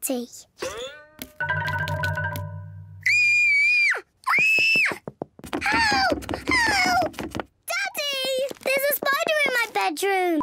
party. Help! Help! Daddy! There's a spider in my bedroom.